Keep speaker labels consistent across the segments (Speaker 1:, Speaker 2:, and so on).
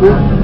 Speaker 1: good.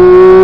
Speaker 1: Ooh.